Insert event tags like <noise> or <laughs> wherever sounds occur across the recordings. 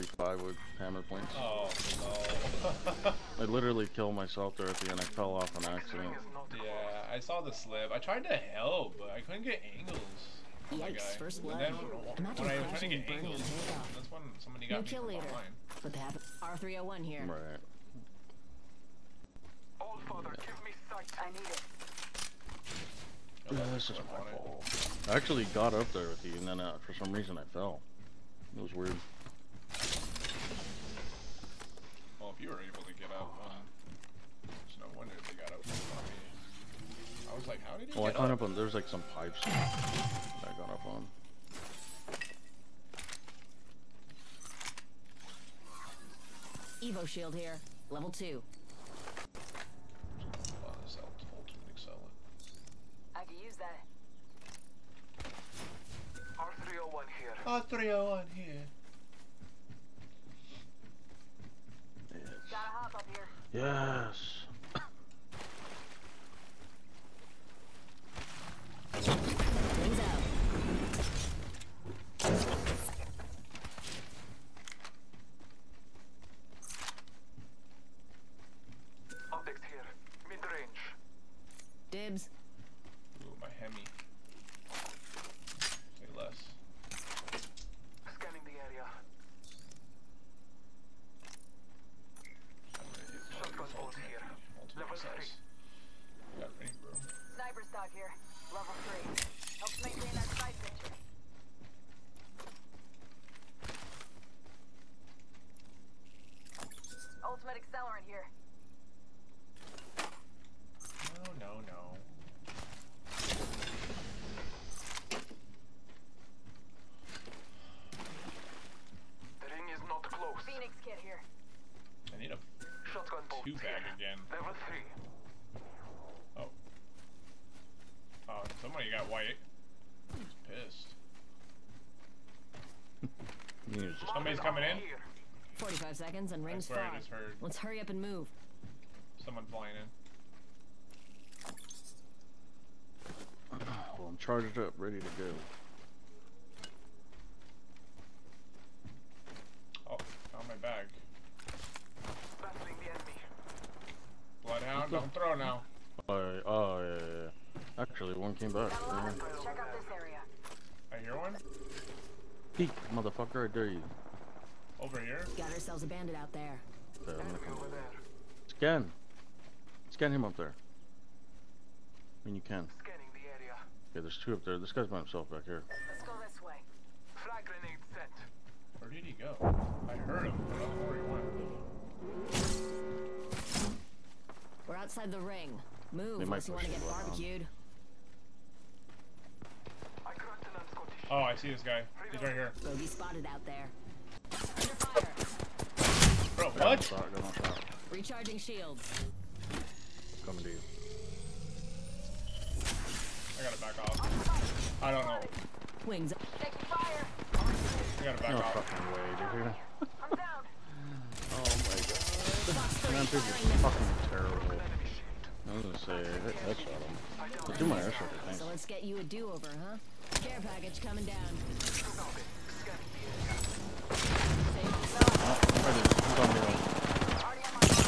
45 with hammer points. Oh no. <laughs> I literally killed myself there at the end. I fell off an accident. yeah, I saw the slip. I tried to help, but I couldn't get angles. Oh my Yikes, guy. first And blood. then Imagine when I was trying to get angles, and take off. that's when somebody No got me kill from leader. behind. What? R301 here. Right. All father, give me sight. I need it. Oh, Yeah, this is I my fault. I actually got up there with you, and then uh, for some reason I fell. It was weird. Well, if you were able to get up, um, it's no wonder they got up in front of me. I was like, how did he Well, I get climbed up? up on. There's like some pipes that I got up on. Evo shield here. Level 2. Oh, this ult- ultimate excel. I could use that. R301 here. Oh, 301 here. Gotta hop up here. Yes. Rings out. Optics here. Mid range. Dibs. Ooh, my Hemi. Say less. Scanning the area. I'm ready to play Shotgun with bolt ultimate- here. ultimate Level excels. Got ready, bro. Sniper stock here. Level 3. Helps maintain that sight picture. Ultimate accelerant here. No, no, no. The ring is not close. Phoenix kit here. I need a Shotgun bolt two bag here. again. Level 3. Oh. Somebody got white. He's pissed. <laughs> You need to just- Somebody's coming in? 45 seconds and rings swear far. Let's hurry up and move. someone flying in. <clears throat> Well, I'm charged up, ready to go. Oh, found my bag. Battling the enemy. Bloodhound, don't throw now. Oh, oh yeah, yeah, yeah. Actually, one came back. Got a lot Yeah. Check out this area. I hear one. Peek, motherfucker! I dare you. Over here. Got ourselves a bandit out there. Okay, I'm gonna over come. there. Scan. Scan him up there. I mean, you can. Scanning the area. Okay, there's two up there. This guy's by himself back here. Let's go this way. Frag grenade set. Where did he go? I heard him, I don't know where he went. We're outside the ring. Move They unless might you want to get you around. barbecued. I cracked an Scottish. Oh, I see this guy. He's right here. Bogey spotted out there. Under fire. Bro, Gun on what? shot, gun on shot. Recharging shields. Coming to you. I gotta back off. I don't know. Wings. Taking fire. I gotta back No off. fucking way, dude. I'm down. Oh my god. Man, this is fucking terrible. I was gonna say, I hit headshot him. Let's do my airshot, I So let's get you a do-over, huh? Care package coming down. Oh, ready. He's on me though. Already on my mark.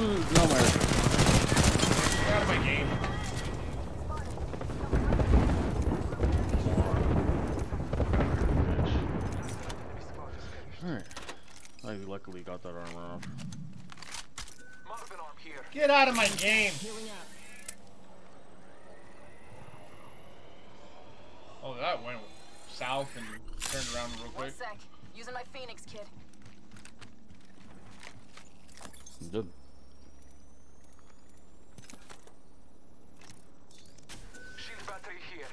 Ooh, No. Get out of my game. Alright. I luckily got that armor off. Arm here. Get out of my game. Healing up. Oh, that went south and turned around real One quick. sec. Using my Phoenix kit. You did. Shield battery here.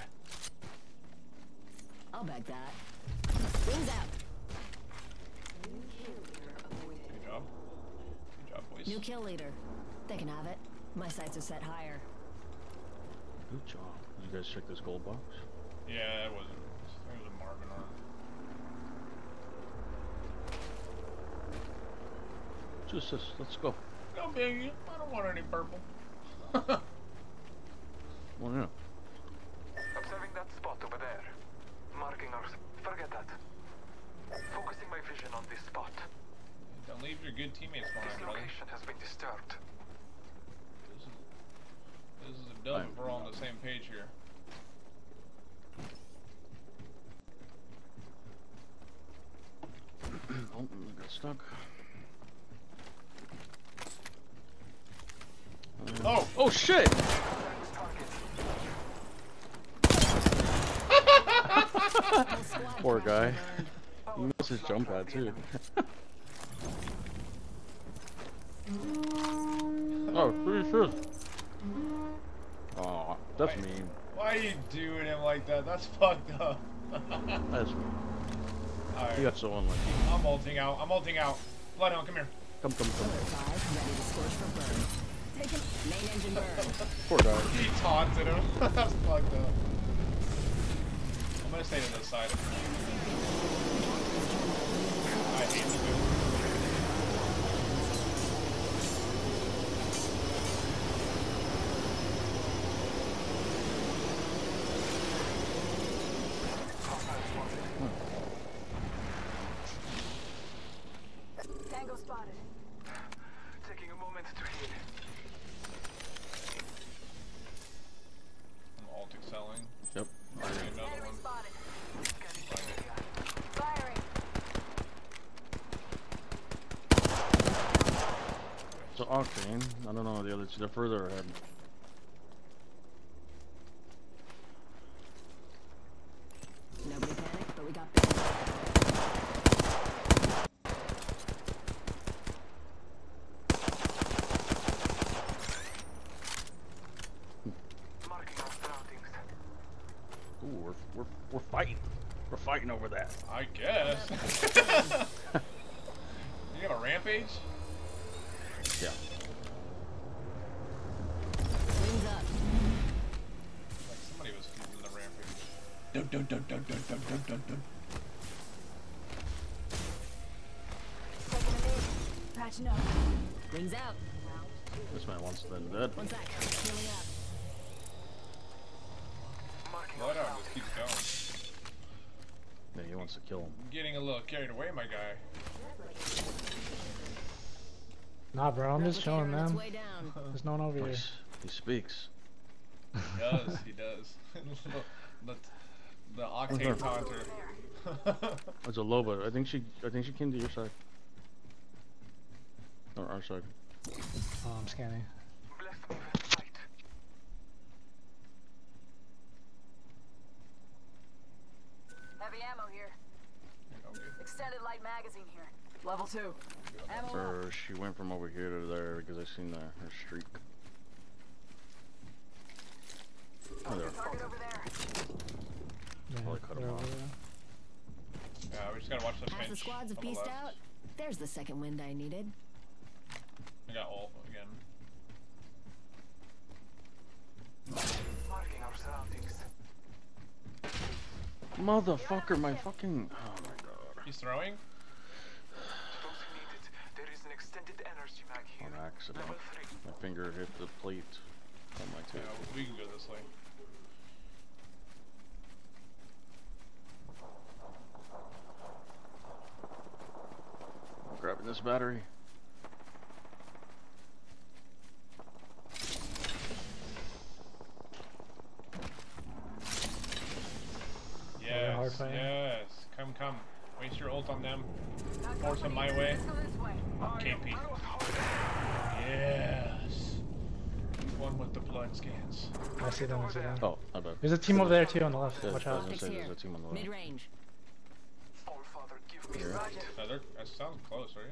I'll back that. Wings out. Good job. Good job, boys. New kill leader. They can have it. My sights are set higher. Good job. Did you guys check this gold box? Yeah, it was. It was a Marvin arm. Just this. Let's go. No biggie. I don't want any purple. <laughs> Well, yeah. Observing that spot over there. Marking ours. Forget that. Focusing my vision on this spot. Don't leave your good teammates This behind, brother. location has been disturbed. This is, this is a dub if we're all on the same page here. <clears throat> oh, I got stuck. Oh! Oh shit! <laughs> Poor guy. and burned. He missed his jump pad too. <laughs> oh, pretty sure. Aw, that's Wait. mean. Why are you doing him like that? That's fucked up. <laughs> That's mean. Alright. You got so unlucky. I'm ulting out. I'm ulting out. Bloodhound, come here. Come, come, come. Taken. Main engine burn. Poor guy. <laughs> He taunted him. <laughs> That's fucked up. I'm gonna stay to this side. I hate the move. Tango spotted. Taking a moment to heal. I'm alt excelling. Yep. Already another Enemy one. spotted. Scanning the area. Firing. I don't know the other two, they're further ahead. Nobody panic, but we got bit. Marking our surroundings. Ooh, we're, we're, we're fighting. We're fighting over that. I guess. you have a rampage? Yeah. Wings up. Like somebody was using the rampage. Dun, dun, dun, dun, dun, dun, dun, dun, dun. Taking a knee. Patching up. Wings out. This man wants them dead. One sec. Healing up. Marking our just keeps going. Yeah, he wants to kill him. I'm getting a little carried away, my guy. Nah, bro, I'm just Replicator chilling, man. There's no one over He, here. he speaks. He does, he does. <laughs> the, the, the octane taunter. <laughs> It's a Loba. I think she. I think she came to your side. Or our side. Oh, I'm scanning. Bless me. Heavy ammo here. Extended light magazine here. Level two. Ammo. Or she went from over here to there because I seen the, her streak. Oh, there. Target over there. Yeah, Probably cut 'em they're off. Yeah, we just gotta watch the Half the squads have on the pieced out. There's the second wind I needed. I got ult again. Marking our surroundings. Motherfucker, my fucking. Oh my god. He's throwing? To those who need it, there is an extended energy mag here. On accident. My finger hit the plate on my table. Yeah, tail. we can go this way. This battery. Yes, yes. Come, come. Waste your ult on them. Force them my way. Let's go this way. KP. Yes. One with the blood scans. I see them, I see them. Oh, my bad. There's a team over there too on the left. Yeah, Watch I was out. gonna say there's a team on the left. Mid range. Father, give me Here. sight. That sounds close, right?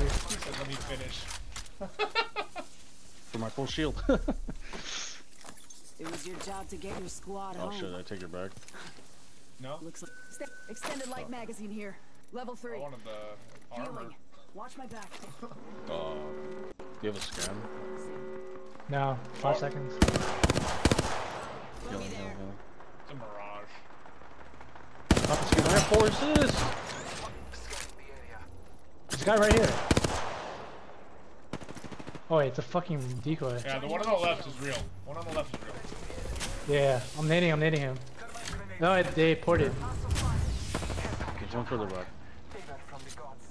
I'm scanning towards you. He said, let me finish. <laughs> For my full shield. <laughs> It was your job to get your squad oh home. shit, I take your back. No? Looks like Extended light magazine here. Level I three. wanted the armor. Healing. Watch my back. <laughs> Uh, do you have a scan? No, five Oh. seconds. Healing, healing, healing. It's a mirage. Off the screen. I have four assists! Scanning. There's a guy right here. Oh wait, it's a fucking decoy. Yeah, the one on the left is real. One on the left is real. Yeah, I'm nading, I'm nading him. No, it, they ported. There's one further back. Favor from the gods.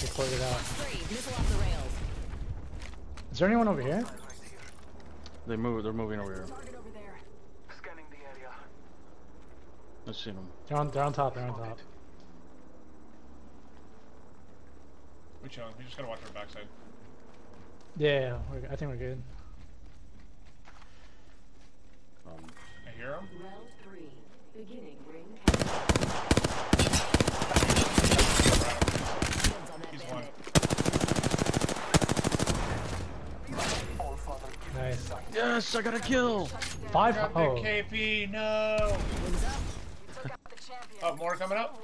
They ported out. three. Missile off the rails. Is there anyone over here? They move. They're moving over here. Target over there. Scanning the area. Let's see them. They're on, they're on top, they're on top. We chilling. We just gotta watch our backside. Yeah, yeah, we're, I think we're good. Um, I hear him. Round three. Beginning ring He's one. bandit. All father give Nice. yes, I got a kill! Five? Oh, KP. No. Up. You took out the champion. Oh, more coming up.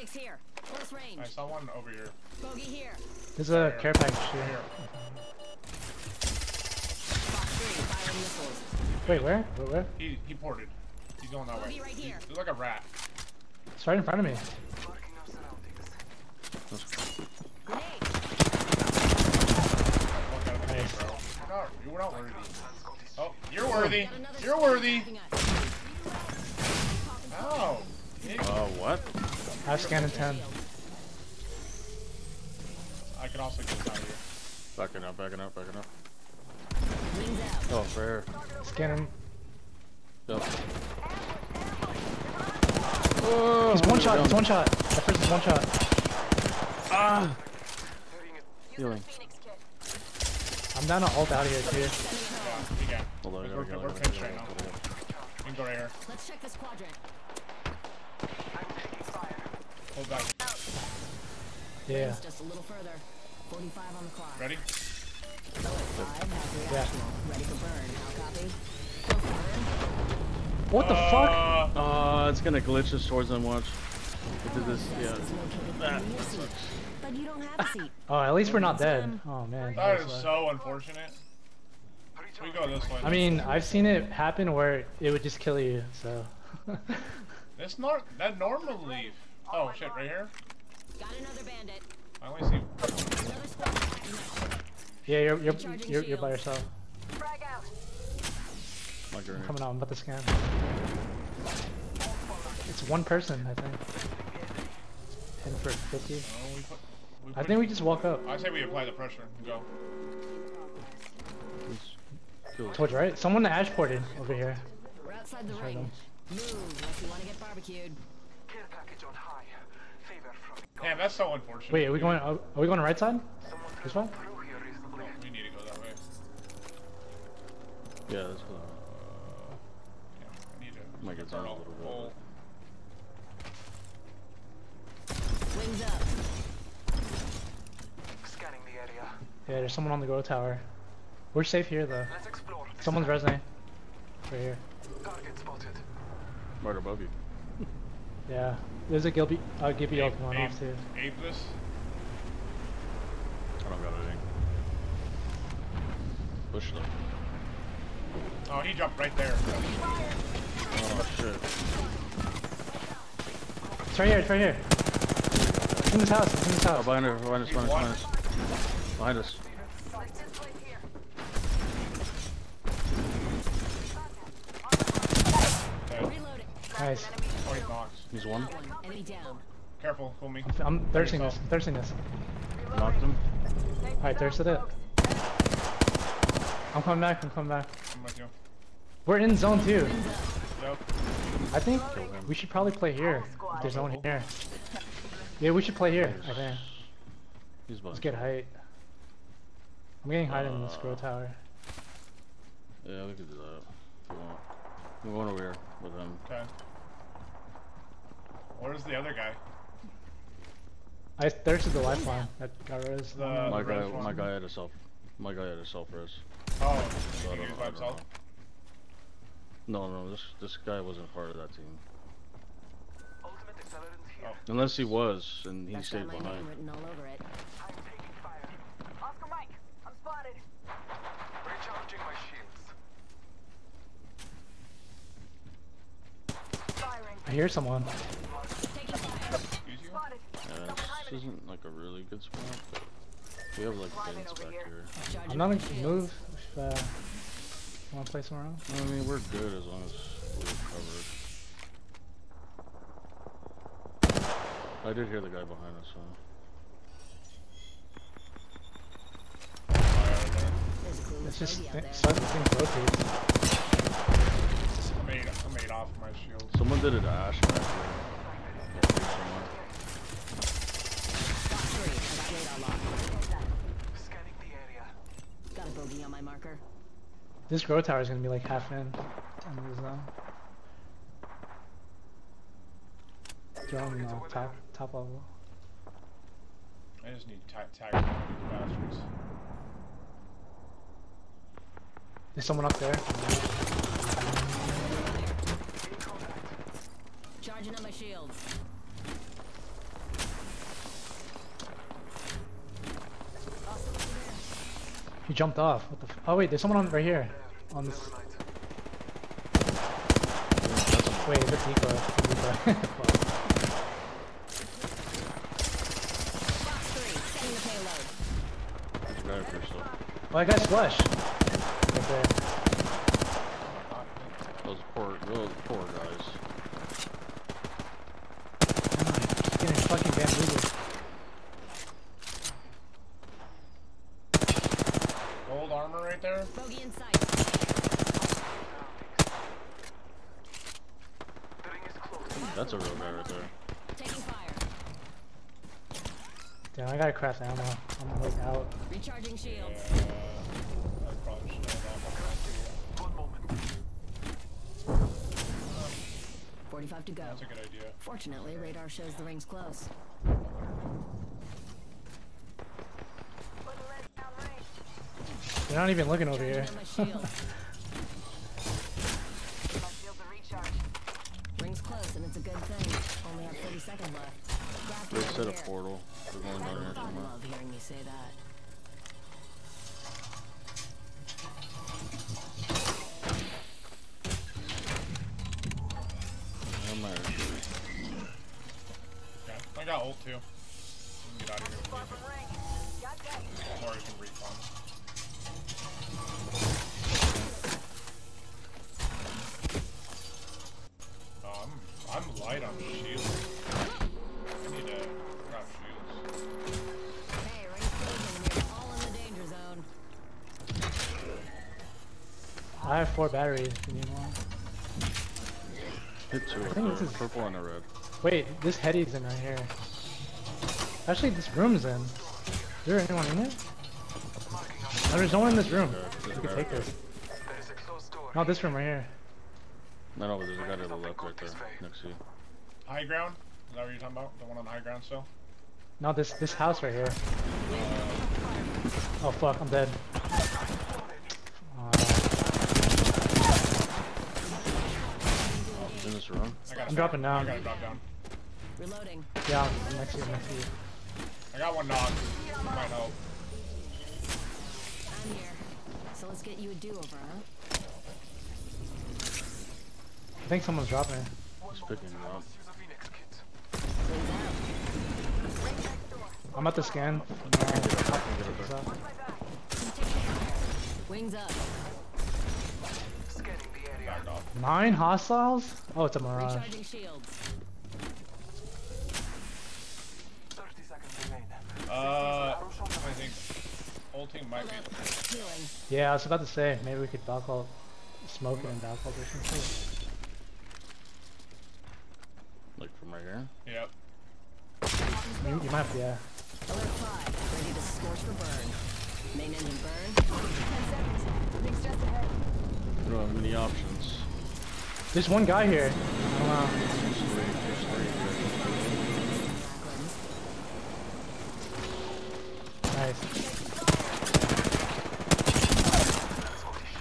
Optics here. Close range. I saw one over here. Bogey here. there's a care package here. here. Box three. Firing missiles. Wait, where? Wait, where? He he ported. He's going that way. Bogey right here. He's like a rat. It's right in front of me. marking our surroundings. Grenade. Walk out of the Nice. gate, bro. You're not, you're not worthy. Oh, you're worthy. You're worthy. attacking us. Ow. Nick. Uh, what? I have scan in 10. I can also get out of here. Backing up, backing up, backing up. Oh, fair. Scanning. Yep. He's one shot, he's one shot. That person's one shot. Ah! Healing. I'm down to ult out of here too. Yeah. Hold on, We're- gotta we're- we're finished right now. gotta go. We can go right here. Let's check this quadrant. I'm taking fire. Hold back. Yeah. Rings Just a little further. 45 on the clock. Ready? Yeah. Ready for burn. How copy? Go for burn. What the fuck? Uh, Uh, it's gonna glitch us towards them, watch. It did this, yeah. Is That in. But you don't have a seat. <laughs> Oh, at least we're not dead. Oh man. That is close is left. so unfortunate. We go this way. I mean, I've seen it happen where it would just kill you, so. <laughs> It's not that normally. Oh shit! Right here. Got another bandit. I only see. Another squad attacking us. yeah, you're you're you're, you're by yourself. Frag out. My grenade. Coming out, I'm about to scan. It's one person, I think. 10 for 50. Oh, we put, we I think we just walk up. I say we apply the pressure and go. Please. Kill it. Towards right. Someone ash ported over here. We're outside the Heard ring. Move unless you want to get barbecued. Damn, that's so unfortunate. Wait, are we going? Are are we going right side? This traveled one? through here recently. We need to go that way. Yeah, that's what Yeah, I need to. Might get burn down a little bit. Wings up. Scanning the area. Yeah, there's someone on the grow tower. We're safe here though. Let's explore. Someone's time. resonating. Right here. Target spotted. right above you. Yeah. There's a Gilby, uh, Gibby ult Ape- going ape- off too. Ape this. I don't got anything. Push them. Oh, he jumped right there. Oh shit. It's right here. It's right here. It's in this house. It's in this Oh, house. behind us, behind us, behind us, behind us. Behind us. Distance plate here. Dead. Reloading. Nice. Oh, he knocks. He's one. Got. Enemy down. Careful, pull me. I'm thirsting this. I'm thirsting this. Knocked him. Alright, thirsted it. I'm coming back. I'm coming back. I'm with you. We're in zone two. Yep. I think we should probably play here. If there's no one here. Yeah, we should play here. I think. He's. Let's get height. I'm getting height in this grow Uh, tower. Yeah, we could do that. If you want. We're going over here with him. Okay. Where's the other guy? I thirsted the lifeline that got res. The- Uh, My guy, one? my guy had a self, my guy had a self res. Oh, So he use I by himself? No, no, this this guy wasn't part of that team. Ultimate here. Oh. Unless he was, and he That's stayed got my behind. name written all over it. I'm taking fire. Oscar Mike, I'm spotted. Recharging my shields. Firing. I hear someone. Taking fire. Excuse you? Spotted. Yeah, this isn't like a really good spot, but we have like Climbing vents back here. here. I'm not my gonna move if uh, you wanna play somewhere else. I mean, we're good as long as we're covered. I did hear the guy behind us, so. Fire over there. There's a clueless It's just bogey out th there. things rotate. I made, I made off my shield. Someone did it to Ash back here. Yeah, someone. Spot three. I got radar lock. Scanning the area. Got a bogey on my marker. This grow tower is gonna be like half in on the zone. Drone uh, top top level. I just need ta tag these bastards. There's someone up there. Charging on my shields. He jumped off. What the? F oh wait, there's someone on right here. On this. Never mind. Wait, it's a decoy. Decoy. Fuck. Spot three. Setting the payload. There's a guy first though. oh, I got flush. Right there. Those poor, those poor guys. Just getting fucking bamboozled. Gold armor right there. Bogey in sight. The ring is close. That's a real guy right there. Taking fire. Damn, I gotta craft ammo. I'm like out. Recharging shields. I probably should have that. One moment. 45 to go. That's a good idea. Fortunately, radar shows the ring's close. Put the lead down range. They're not even looking over here. on my shields. My shields are recharged. Ring's close, and it's a good thing. Only have 30 seconds left. They set a portal. They're going down here I somewhere. love hearing you say that. I'm not sure. I got ult too. Get out of here with Far from ring. Got that. me. Or you can recon. Um, I'm light on shields. I I have four batteries if you need one. Hit two I think this is- purple and a red. Wait, this heady's in right here. Actually, this room's in. Is there anyone in it? No, there's no one in this room. There's You a can take this. There is a closed door. No, this room right here. No, no, but there's a guy to the left right there, next to you. High ground? Is that what you're talking about? The one on the high ground still? No, this this house right here. Oh fuck, I'm dead. Uh, In this room? I got I'm dropping down. I gotta drop down. Reloading. yeah, I'm next to you, next to you. I got one knock. Might help. I'm here. So let's get you a do-over, huh? I think someone's dropping. He's picking him up. Use a Phoenix kit. Wings out. I'm at the scan. Get up, get up there. Wings up. Scanning the area. Back off. Nine hostiles? Oh, it's a mirage. Recharging shields. 30 seconds remain. Uh, I think ulting might be. Yeah, I was about to say, maybe we could back ult, smoke it and back ult or something. Like from right here? Yep. You, you might yeah. Alert 5. Ready to scorch for burn. Main engine burn. 10 seconds. Ring's just ahead. Don't have many options. There's one guy here. I don't know. There's three, there's three. Backlands. Nice.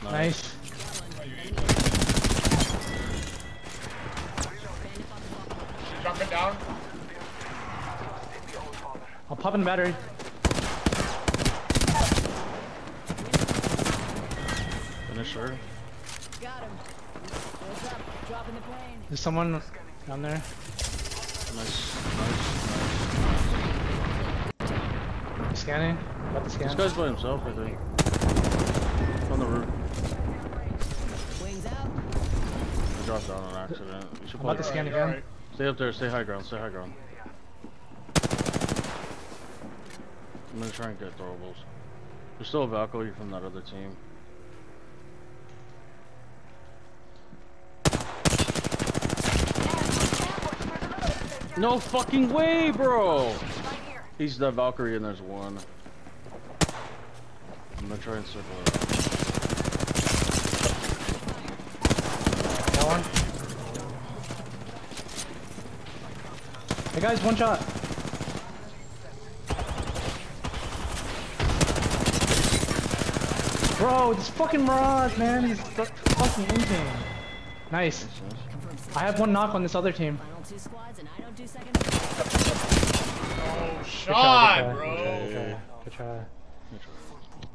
Nice. Oh, you ate that. She's jumping down. I'll pop in the battery. Finish her. Got him. What's up? Dropping the plane. There's someone down there. Nice, nice, nice. Scanning. Got the This guy's by himself, I think. On the roof. Wings. I dropped down on accident. You should about to scan Alright, again. alright. stay up there. Stay high ground. Stay high ground. I'm gonna try and get throwables. There's still a Valkyrie from that other team. No fucking way, bro! He's the Valkyrie and there's one. I'm gonna try and circle it. out. Got one. Hey guys, one shot. Bro, this fucking Mirage, man, he's fu- fucking insane. Nice. I have one knock on this other team. Final two squads, and I don't do second. Oh, Good shot, try, good try, bro. Good try. Good try.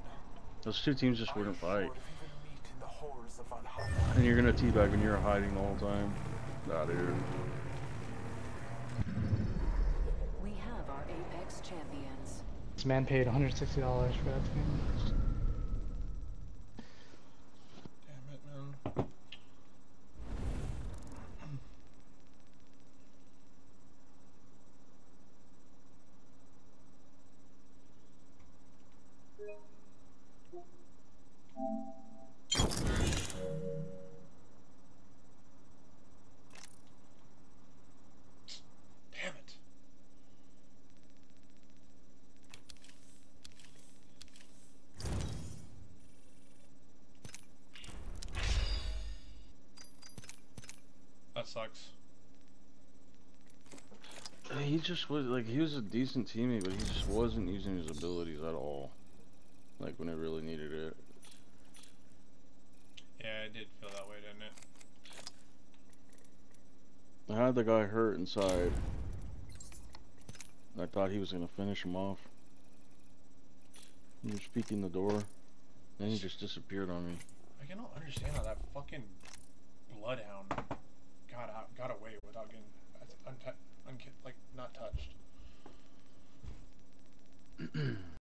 Those two teams just wouldn't fight. Meet in the horrors of Valhalla. And you're gonna teabag when you're hiding the whole time. Nah, dude. We have our Apex champions. This man paid $160 for that team. Damn it, man. Damn it. That sucks. He just was like he was a decent teammate, but he just wasn't using his abilities at all. Like when it really needed it. Yeah, it did feel that way, didn't it? I had the guy hurt inside. I thought he was gonna finish him off. He was peeking the door. Then he just disappeared on me. I cannot understand how that fucking bloodhound got out, got away without getting unta- unca- like not touched. <clears throat>